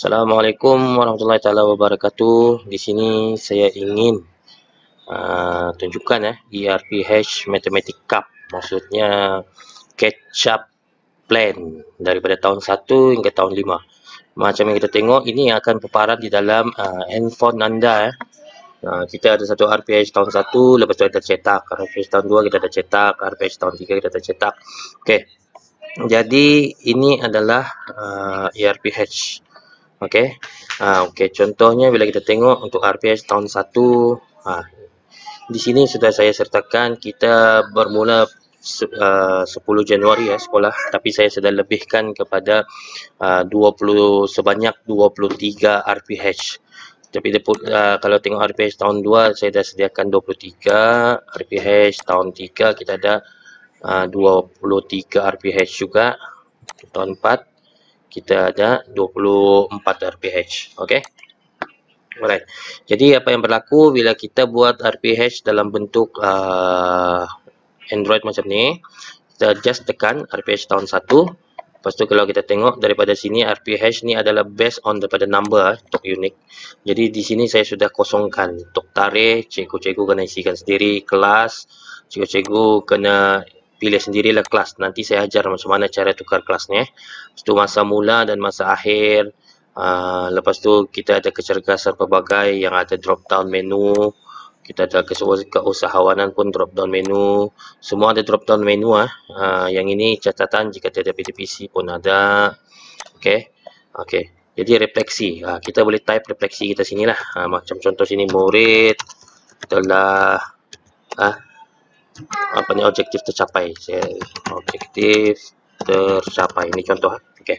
Assalamualaikum warahmatullahi taala wabarakatuh. Di sini saya ingin uh, tunjukkan eh ERPH Mathematic Cup. Maksudnya catch up plan daripada tahun 1 hingga tahun 5. Macam yang kita tengok ini akan paparan di dalam uh, handphone anda eh. Uh, kita ada satu RPH tahun 1, lepas tu ada cetak. RPH tahun 2 kita ada cetak, RPH tahun 3 kita ada cetak. Okey. Jadi ini adalah uh, ERPH Okey. Ha, okey, contohnya bila kita tengok untuk RPS tahun 1, ha, di sini sudah saya sertakan kita bermula uh, 10 Januari ya sekolah, tapi saya sudah lebihkan kepada uh, 20 sebanyak 23 RPH. Tapi uh, kalau tengok RPH tahun 2 saya dah sediakan 23, RPH tahun 3 kita ada uh, 23 RPH juga. Tahun 4 kita ada 24 RPH. Okey. Alright. Jadi apa yang berlaku bila kita buat RPH dalam bentuk uh, Android macam ni, kita just tekan RPH tahun 1. Lepas tu kalau kita tengok daripada sini RPH ni adalah based on daripada number untuk unit. Jadi di sini saya sudah kosongkan untuk tarikh, cikgu-cikgu kena isikan sendiri, kelas, cikgu-cikgu kena pilih sendirilah kelas. Nanti saya ajar macam mana cara tukar kelasnya. Lepas tu masa mula dan masa akhir. Uh, lepas tu kita ada kecergasan pelbagai yang ada drop down menu. Kita ada keusahawanan pun drop down menu. Semua ada drop down menu ah. Uh, yang ini catatan jika tidak PDPC pun ada. Okey. Okey. Jadi refleksi. Uh, kita boleh type refleksi kita sinilah. Uh, macam contoh sini murid telah uh, apa ni objektif tercapai? Objektif tercapai. Ini contoh okey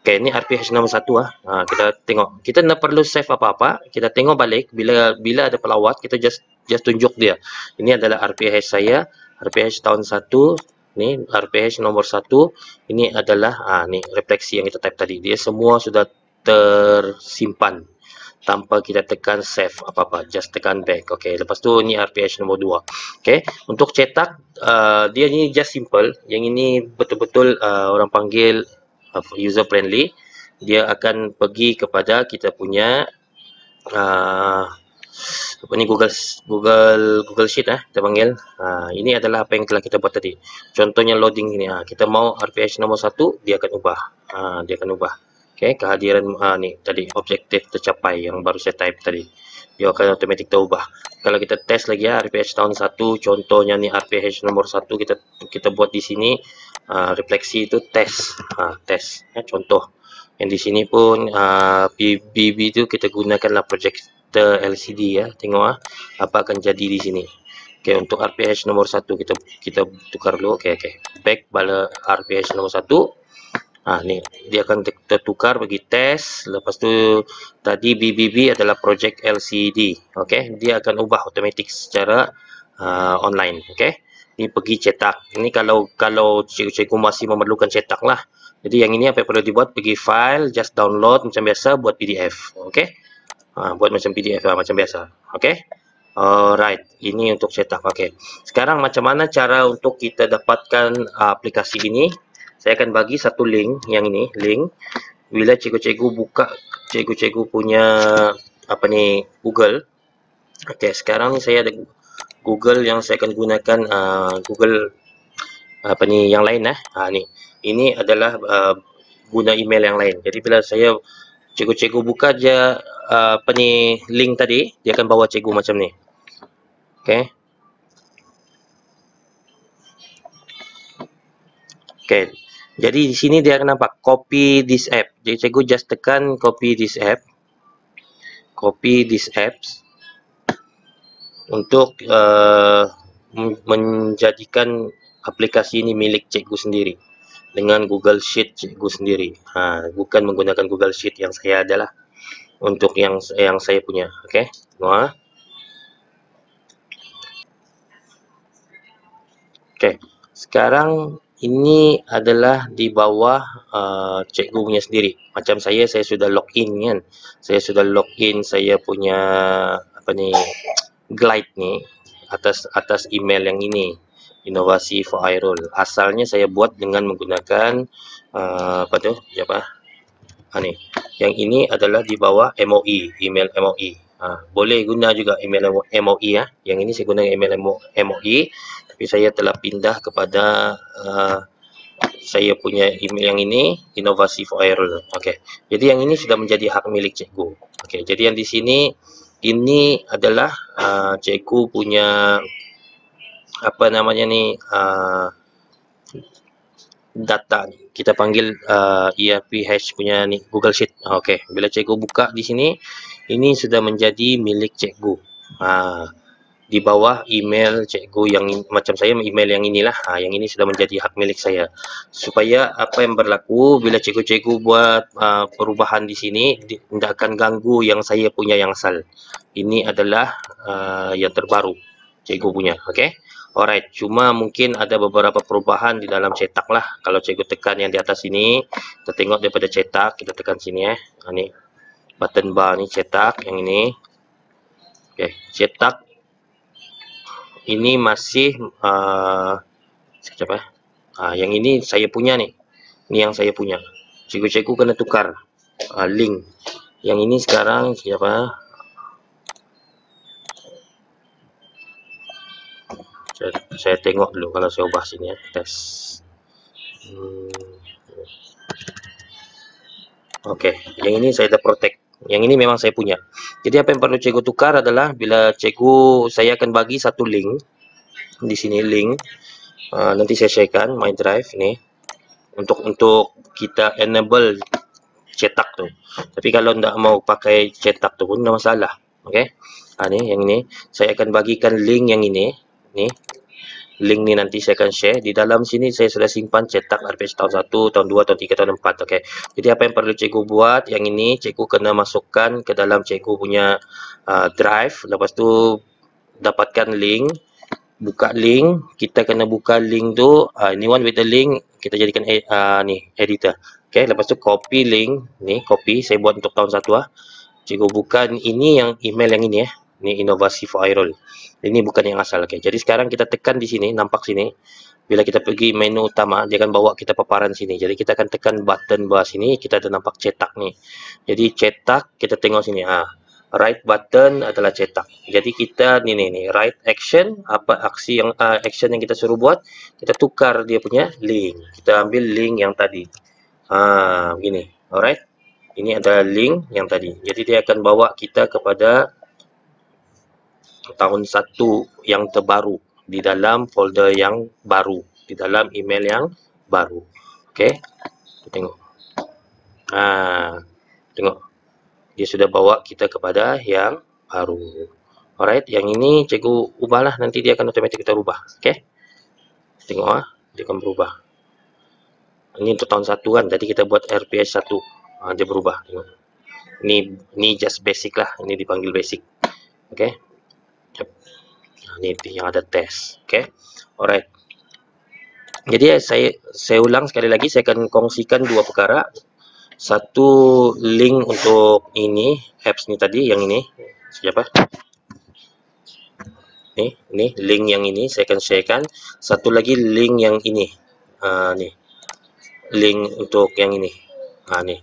okey ini RPH nombor 1 ah ha, kita tengok. Kita tak perlu save apa-apa kita tengok balik. Bila bila ada pelawat kita just just tunjuk dia. Ini adalah RPH saya. RPH tahun 1 ni RPH nombor 1 ini adalah ah ni refleksi yang kita type tadi. Dia semua sudah tersimpan tanpa kita tekan save apa-apa just tekan back okey lepas tu ni RPH nombor 2 okey untuk cetak uh, dia ni just simple. Yang ini betul-betul uh, orang panggil uh, user friendly. Dia akan pergi kepada kita punya uh, apa ni Google Google Google Sheet eh kita panggil. Uh, ini adalah apa yang telah kita buat tadi. Contohnya loading ini uh, kita mau RPH nombor 1 dia akan ubah. Uh, dia akan ubah Okey, kehadiran uh, ni tadi objektif tercapai yang baru saya type tadi. Dia akan automatik terubah. Kalau kita test lagi ya RPH tahun 1, contohnya ni RPH nomor 1 kita kita buat di sini uh, refleksi itu test. Ha, test ya contoh. Yang di sini pun uh, BB itu kita gunakanlah projector LCD ya. Tengok ah apa akan jadi di sini. Okey, untuk RPH nomor 1 kita kita tukar dulu. Okey, okey. Back bala RPH nomor 1 Ha, ni dia akan tertukar bagi test. Lepas tu tadi BBB adalah project LCD. Okey, dia akan ubah automatik secara uh, online. Okey. Ni pergi cetak. Ini kalau kalau cikgu-cikgu masih memerlukan cetak lah. Jadi yang ini apa yang perlu dibuat pergi file, just download macam biasa buat PDF. Okey. Ha, buat macam PDF lah macam biasa. Okey. Alright, ini untuk cetak. Okey. Sekarang macam mana cara untuk kita dapatkan uh, aplikasi ini? Saya akan bagi satu link yang ini link. Bila cikgu-cikgu buka cikgu-cikgu punya apa ni Google. Okey sekarang saya ada Google yang saya akan gunakan uh, Google apa ni yang lain eh. Ha ni. Ini adalah uh, guna email yang lain. Jadi bila saya cikgu-cikgu buka je uh, apa ni link tadi dia akan bawa cikgu macam ni. Okey okey jadi di sini dia akan nampak copy this app. Jadi cikgu just tekan copy this app. Copy this apps untuk uh, menjadikan aplikasi ini milik cikgu sendiri dengan Google Sheet cikgu sendiri. Ha, bukan menggunakan Google Sheet yang saya adalah untuk yang yang saya punya. Okey. Semua. Okey. Sekarang ini adalah di bawah uh, cikgu punya sendiri. Macam saya, saya sudah login kan. Saya sudah login saya punya apa ni glide ni atas atas email yang ini. Inovasi for iRoll. Asalnya saya buat dengan menggunakan uh, apa tu? Siapa? Ha ni. yang ini adalah di bawah MOE email MOE ha, boleh guna juga email MOE ya. yang ini saya guna email MOE tapi saya telah pindah kepada uh, saya punya email yang ini inovasi for error. Okey. Jadi yang ini sudah menjadi hak milik cikgu. Okey jadi yang di sini ini adalah uh, cikgu punya apa namanya ni uh, data. Ni kita panggil uh, ERPH punya ni Google Sheet. Okey bila cikgu buka di sini ini sudah menjadi milik cikgu. Uh, di bawah email cikgu yang macam saya email yang inilah. Ha, yang ini sudah menjadi hak milik saya. Supaya apa yang berlaku bila cikgu-cikgu buat uh, perubahan di sini tidak akan ganggu yang saya punya yang asal ini adalah uh, yang terbaru cikgu punya okey alright cuma mungkin ada beberapa perubahan di dalam cetak lah. Kalau cikgu tekan yang di atas ini kita tengok daripada cetak kita tekan sini eh. Ha, ni button bar ni cetak yang ini okey cetak ini masih uh, sekejap eh. Uh, yang ini saya punya ni. Ni yang saya punya. Cikgu-cikgu kena tukar uh, link. Yang ini sekarang siapa? Saya, saya tengok dulu kalau saya ubah sini ya. Test. Hmm. Okey, yang ini saya dah protect. Yang ini memang saya punya. Jadi apa yang perlu cikgu tukar adalah bila cikgu saya akan bagi satu link di sini link uh, nanti saya sharekan my drive ni untuk untuk kita enable cetak tu. Tapi kalau tidak mau pakai cetak tu pun tidak masalah. Okey. Ha, ni yang ini saya akan bagikan link yang ini ni link ni nanti saya akan share. Di dalam sini saya sudah simpan cetak RPG tahun 1 tahun 2 tahun 3 tahun 4 okey. Jadi apa yang perlu cikgu buat yang ini cikgu kena masukkan ke dalam cikgu punya uh, drive. Lepas tu dapatkan link. Buka link. Kita kena buka link tu uh, one with the link kita jadikan uh, ni editor. Okey lepas tu copy link ni copy saya buat untuk tahun 1 ah. Cikgu buka ini yang email yang ini eh ni inovasi for iRoll ini bukan yang asal okay. jadi sekarang kita tekan di sini nampak sini. Bila kita pergi menu utama dia akan bawa kita paparan sini. Jadi kita akan tekan button bawah sini kita ada nampak cetak ni. Jadi cetak kita tengok sini. Ah right button adalah cetak. Jadi kita ni ni ni right action apa aksi yang uh, action yang kita suruh buat kita tukar dia punya link. Kita ambil link yang tadi. Ah begini. Alright? Ini adalah link yang tadi. Jadi dia akan bawa kita kepada tahun satu yang terbaru di dalam folder yang baru di dalam email yang baru. Okey? Tengok. Ah tengok. Dia sudah bawa kita kepada yang baru. Alright yang ini cikgu ubahlah. Nanti dia akan otomatik kita ubah okey? Tengok ah. Dia akan berubah. Ini untuk tahun satu kan? Jadi kita buat RPS satu. Ah, dia berubah. Tengok. Ini ini just basic lah. Ini dipanggil basic. Okey ni yang ada test. Okey alright. Jadi saya saya ulang sekali lagi. Saya akan kongsikan dua perkara. Satu link untuk ini apps ni tadi yang ini. Siapa? Ni ni link yang ini saya akan sharekan. Satu lagi link yang ini. Uh, ni. Link untuk yang ini. Ha ni.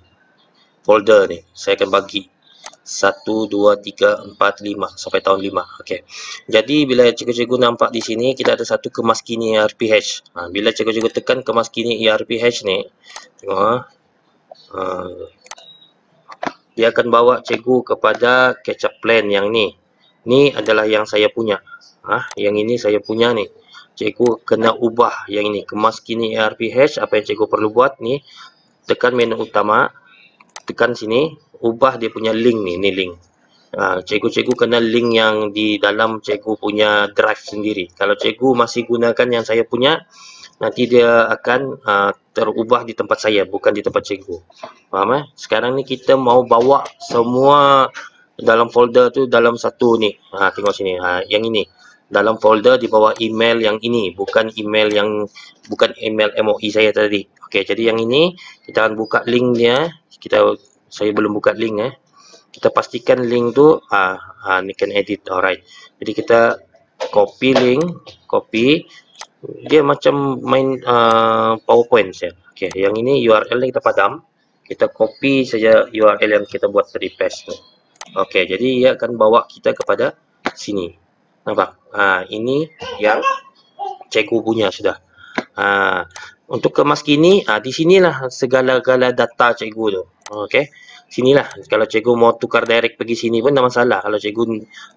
Folder ni. Saya akan bagi 1, 2, 3, 4, 5 sampai tahun 5 okay. jadi bila cikgu-cikgu nampak di sini kita ada satu kemas kini ERPH ha, bila cikgu-cikgu tekan kemas kini ERPH ni tengok ha. ha. dia akan bawa cikgu kepada catch plan yang ni ni adalah yang saya punya ha. yang ini saya punya ni cikgu kena ubah yang ini kemas kini ERPH apa yang cikgu perlu buat ni tekan menu utama tekan sini ubah dia punya link ni ni link. Ha, cikgu-cikgu uh, kena link yang di dalam cikgu punya drive sendiri. Kalau cikgu masih gunakan yang saya punya nanti dia akan uh, terubah di tempat saya bukan di tempat cikgu. Faham eh? Sekarang ni kita mau bawa semua dalam folder tu dalam satu ni. Ha, tengok sini. Ha, yang ini dalam folder di bawah email yang ini bukan email yang bukan email MOE saya tadi Okey, jadi yang ini kita akan buka link dia kita saya belum buka link eh. Kita pastikan link tu ah ha, ni can edit alright. Jadi kita copy link, copy dia macam main uh, PowerPoint saya. Okey, yang ini URL ni kita padam. kita copy saja URL yang kita buat tadi paste ni. Okey, jadi ia akan bawa kita kepada sini. Nampak? Ha, ini yang cikgu punya sudah. Ha, untuk kemas kini, ha, di sinilah segala-gala data cikgu tu. Okey. Sinilah. Kalau cikgu mau tukar direct pergi sini pun tak masalah. Kalau cikgu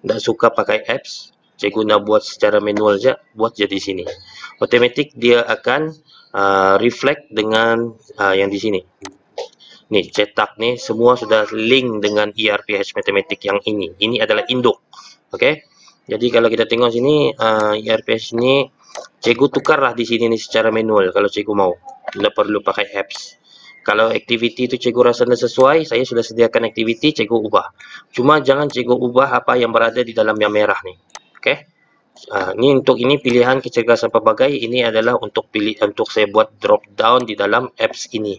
tak suka pakai apps, cikgu nak buat secara manual je, buat je di sini. Automatic dia akan uh, reflect dengan uh, yang di sini ni cetak ni semua sudah link dengan ERPH matematik yang ini ini adalah induk okey jadi kalau kita tengok sini uh, ERPH ni cikgu tukarlah di sini ni secara manual kalau cikgu mau. Tidak perlu pakai apps. Kalau aktiviti itu cikgu rasa tidak sesuai saya sudah sediakan aktiviti cikgu ubah. Cuma jangan cikgu ubah apa yang berada di dalam yang merah ni. Okey? Uh, ni untuk ini pilihan kecergasan pelbagai. Ini adalah untuk pilih untuk saya buat drop down di dalam apps ini.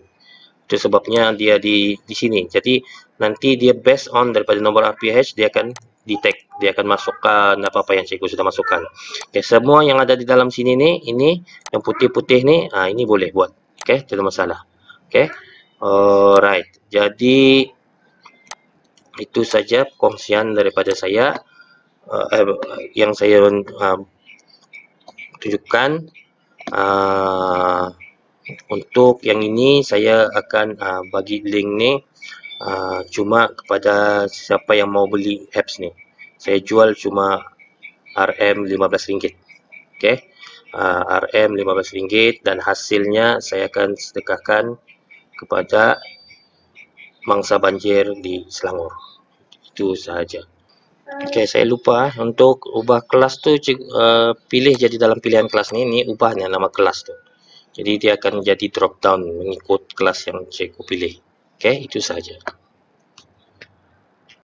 Itu sebabnya dia di di sini. Jadi nanti dia based on daripada nombor RPH dia akan detect dia akan masukkan apa-apa yang cikgu sudah masukkan. Okay, semua yang ada di dalam sini ni ini yang putih-putih ni ha, ini boleh buat. Okay, tidak masalah. Okay. alright. Jadi itu saja kongsian daripada saya uh, eh, yang saya uh, tunjukkan uh, untuk yang ini saya akan uh, bagi link ni uh, cuma kepada siapa yang mau beli apps ni saya jual cuma RM RM15 okay? uh, RM RM15 dan hasilnya saya akan sedekahkan kepada mangsa banjir di Selangor itu sahaja Okay, saya lupa untuk ubah kelas tu uh, pilih jadi dalam pilihan kelas ni, ni ubahnya nama kelas tu. Jadi dia akan jadi drop down mengikut kelas yang cikgu pilih. Okey, itu saja.